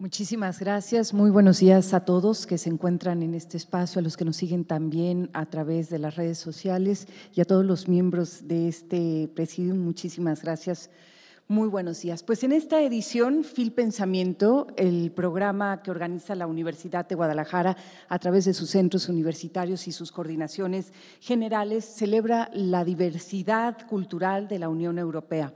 Muchísimas gracias. Muy buenos días a todos que se encuentran en este espacio, a los que nos siguen también a través de las redes sociales y a todos los miembros de este presidio. Muchísimas gracias. Muy buenos días. Pues en esta edición, Fil Pensamiento, el programa que organiza la Universidad de Guadalajara a través de sus centros universitarios y sus coordinaciones generales, celebra la diversidad cultural de la Unión Europea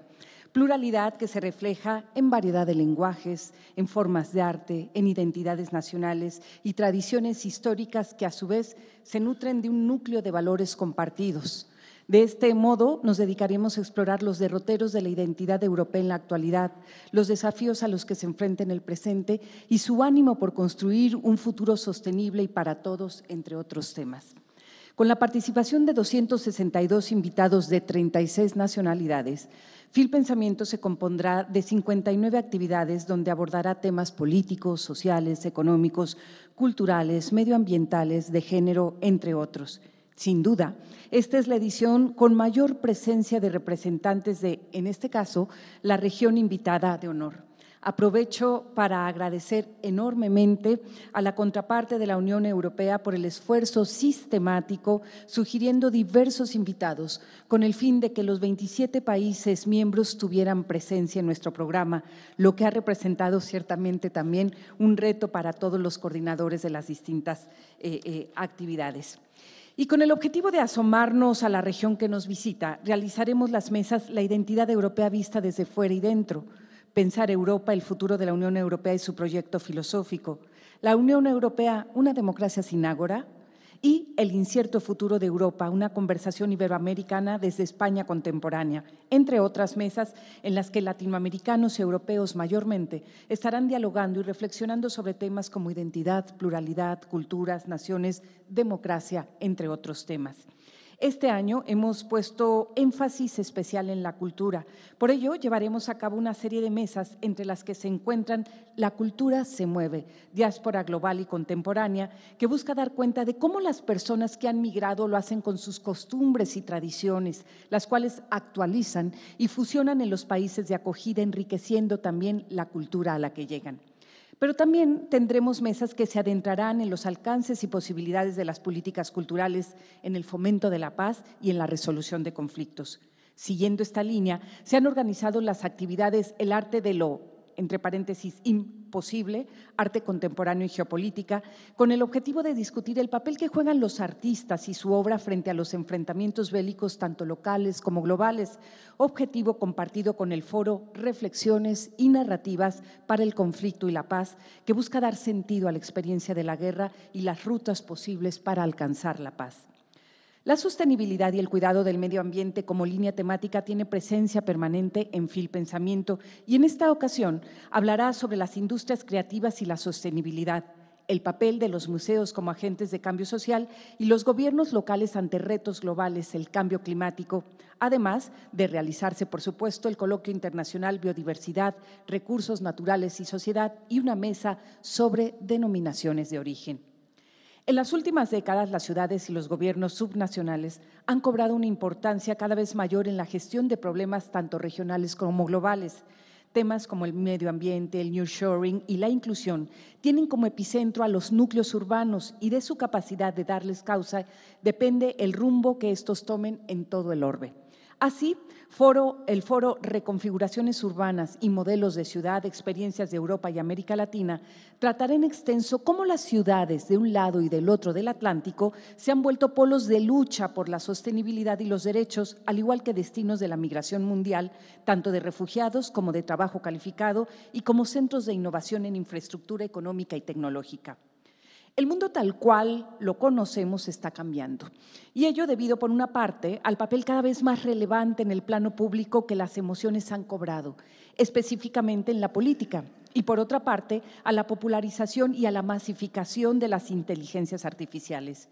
pluralidad que se refleja en variedad de lenguajes, en formas de arte, en identidades nacionales y tradiciones históricas que a su vez se nutren de un núcleo de valores compartidos. De este modo, nos dedicaremos a explorar los derroteros de la identidad europea en la actualidad, los desafíos a los que se enfrenta en el presente y su ánimo por construir un futuro sostenible y para todos, entre otros temas. Con la participación de 262 invitados de 36 nacionalidades, Fil Pensamiento se compondrá de 59 actividades donde abordará temas políticos, sociales, económicos, culturales, medioambientales, de género, entre otros. Sin duda, esta es la edición con mayor presencia de representantes de, en este caso, la región invitada de honor. Aprovecho para agradecer enormemente a la contraparte de la Unión Europea por el esfuerzo sistemático, sugiriendo diversos invitados, con el fin de que los 27 países miembros tuvieran presencia en nuestro programa, lo que ha representado ciertamente también un reto para todos los coordinadores de las distintas eh, eh, actividades. Y con el objetivo de asomarnos a la región que nos visita, realizaremos las mesas La identidad europea vista desde fuera y dentro Pensar Europa, el futuro de la Unión Europea y su proyecto filosófico. La Unión Europea, una democracia sin ágora. Y el incierto futuro de Europa, una conversación iberoamericana desde España contemporánea, entre otras mesas en las que latinoamericanos y europeos mayormente estarán dialogando y reflexionando sobre temas como identidad, pluralidad, culturas, naciones, democracia, entre otros temas. Este año hemos puesto énfasis especial en la cultura. Por ello, llevaremos a cabo una serie de mesas entre las que se encuentran La cultura se mueve, diáspora global y contemporánea, que busca dar cuenta de cómo las personas que han migrado lo hacen con sus costumbres y tradiciones, las cuales actualizan y fusionan en los países de acogida, enriqueciendo también la cultura a la que llegan. Pero también tendremos mesas que se adentrarán en los alcances y posibilidades de las políticas culturales en el fomento de la paz y en la resolución de conflictos. Siguiendo esta línea, se han organizado las actividades El arte de lo entre paréntesis, imposible, arte contemporáneo y geopolítica, con el objetivo de discutir el papel que juegan los artistas y su obra frente a los enfrentamientos bélicos tanto locales como globales, objetivo compartido con el foro Reflexiones y Narrativas para el Conflicto y la Paz, que busca dar sentido a la experiencia de la guerra y las rutas posibles para alcanzar la paz. La sostenibilidad y el cuidado del medio ambiente como línea temática tiene presencia permanente en Fil Pensamiento y en esta ocasión hablará sobre las industrias creativas y la sostenibilidad, el papel de los museos como agentes de cambio social y los gobiernos locales ante retos globales, el cambio climático, además de realizarse, por supuesto, el coloquio internacional Biodiversidad, Recursos Naturales y Sociedad y una mesa sobre denominaciones de origen. En las últimas décadas, las ciudades y los gobiernos subnacionales han cobrado una importancia cada vez mayor en la gestión de problemas tanto regionales como globales. Temas como el medio ambiente, el new shoring y la inclusión tienen como epicentro a los núcleos urbanos y de su capacidad de darles causa depende el rumbo que estos tomen en todo el orbe. Así, el foro Reconfiguraciones Urbanas y Modelos de Ciudad, Experiencias de Europa y América Latina, tratará en extenso cómo las ciudades de un lado y del otro del Atlántico se han vuelto polos de lucha por la sostenibilidad y los derechos, al igual que destinos de la migración mundial, tanto de refugiados como de trabajo calificado y como centros de innovación en infraestructura económica y tecnológica. El mundo tal cual lo conocemos está cambiando. Y ello debido, por una parte, al papel cada vez más relevante en el plano público que las emociones han cobrado, específicamente en la política, y por otra parte, a la popularización y a la masificación de las inteligencias artificiales.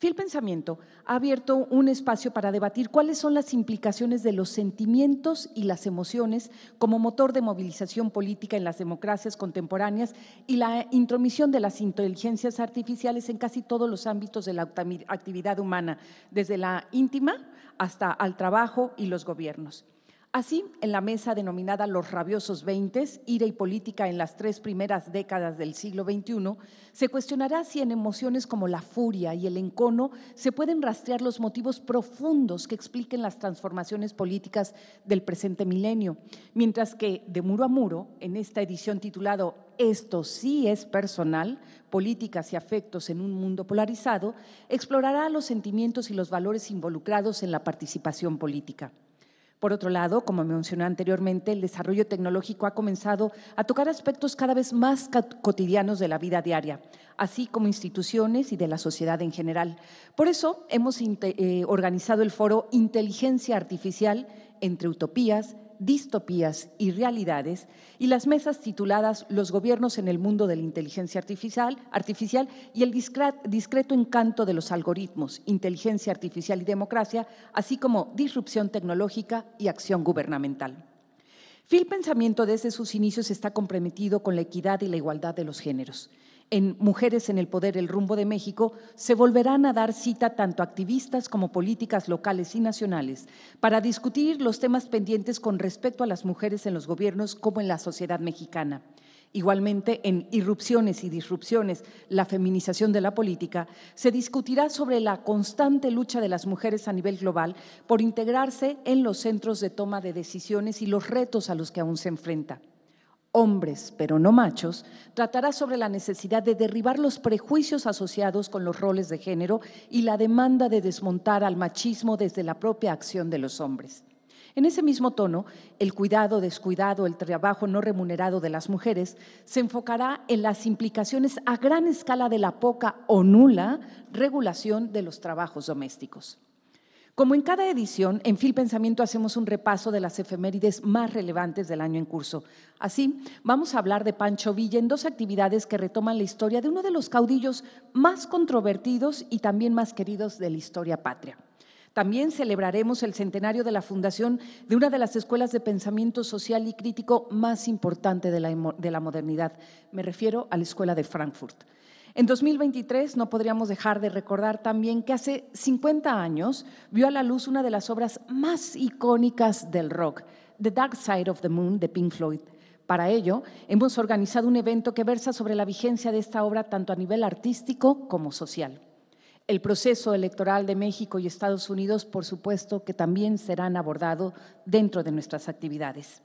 Fiel Pensamiento ha abierto un espacio para debatir cuáles son las implicaciones de los sentimientos y las emociones como motor de movilización política en las democracias contemporáneas y la intromisión de las inteligencias artificiales en casi todos los ámbitos de la actividad humana, desde la íntima hasta al trabajo y los gobiernos. Así, en la mesa denominada Los Rabiosos Veintes, Ira y Política en las tres primeras décadas del siglo XXI, se cuestionará si en emociones como la furia y el encono se pueden rastrear los motivos profundos que expliquen las transformaciones políticas del presente milenio, mientras que de muro a muro, en esta edición titulado Esto sí es personal, políticas y afectos en un mundo polarizado, explorará los sentimientos y los valores involucrados en la participación política. Por otro lado, como mencioné anteriormente, el desarrollo tecnológico ha comenzado a tocar aspectos cada vez más cotidianos de la vida diaria, así como instituciones y de la sociedad en general. Por eso hemos eh, organizado el foro Inteligencia Artificial entre Utopías, distopías y realidades y las mesas tituladas Los gobiernos en el mundo de la inteligencia artificial, artificial y el discreto encanto de los algoritmos, inteligencia artificial y democracia, así como disrupción tecnológica y acción gubernamental. Phil Pensamiento desde sus inicios está comprometido con la equidad y la igualdad de los géneros en Mujeres en el Poder, el rumbo de México, se volverán a dar cita tanto activistas como políticas locales y nacionales para discutir los temas pendientes con respecto a las mujeres en los gobiernos como en la sociedad mexicana. Igualmente, en Irrupciones y Disrupciones, la feminización de la política, se discutirá sobre la constante lucha de las mujeres a nivel global por integrarse en los centros de toma de decisiones y los retos a los que aún se enfrenta hombres, pero no machos, tratará sobre la necesidad de derribar los prejuicios asociados con los roles de género y la demanda de desmontar al machismo desde la propia acción de los hombres. En ese mismo tono, el cuidado, descuidado, el trabajo no remunerado de las mujeres se enfocará en las implicaciones a gran escala de la poca o nula regulación de los trabajos domésticos. Como en cada edición, en Fil Pensamiento hacemos un repaso de las efemérides más relevantes del año en curso. Así, vamos a hablar de Pancho Villa en dos actividades que retoman la historia de uno de los caudillos más controvertidos y también más queridos de la historia patria. También celebraremos el centenario de la fundación de una de las escuelas de pensamiento social y crítico más importante de la, de la modernidad. Me refiero a la Escuela de Frankfurt. En 2023 no podríamos dejar de recordar también que hace 50 años vio a la luz una de las obras más icónicas del rock, The Dark Side of the Moon de Pink Floyd. Para ello, hemos organizado un evento que versa sobre la vigencia de esta obra tanto a nivel artístico como social. El proceso electoral de México y Estados Unidos, por supuesto, que también serán abordados dentro de nuestras actividades.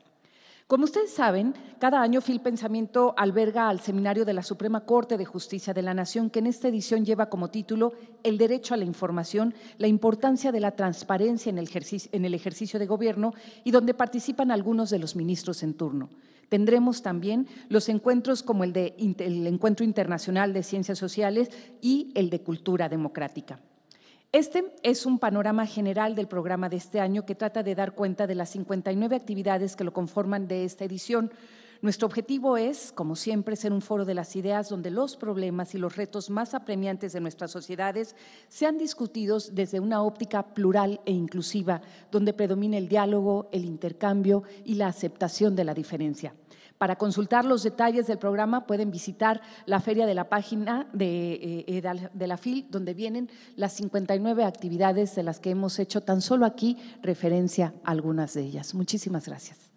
Como ustedes saben, cada año Fil Pensamiento alberga al Seminario de la Suprema Corte de Justicia de la Nación, que en esta edición lleva como título El derecho a la información, la importancia de la transparencia en el, ejercicio, de gobierno y donde participan algunos de los ministros en turno. Tendremos también los encuentros como el, de, el Encuentro Internacional de Ciencias Sociales y el de Cultura Democrática. Este es un panorama general del programa de este año que trata de dar cuenta de las 59 actividades que lo conforman de esta edición. Nuestro objetivo es, como siempre, ser un foro de las ideas donde los problemas y los retos más apremiantes de nuestras sociedades sean discutidos desde una óptica plural e inclusiva, donde predomine el diálogo, el intercambio y la aceptación de la diferencia. Para consultar los detalles del programa pueden visitar la feria de la página de, eh, de, la FIL, donde vienen las 59 actividades de las que hemos hecho tan solo aquí referencia a algunas de ellas. Muchísimas gracias.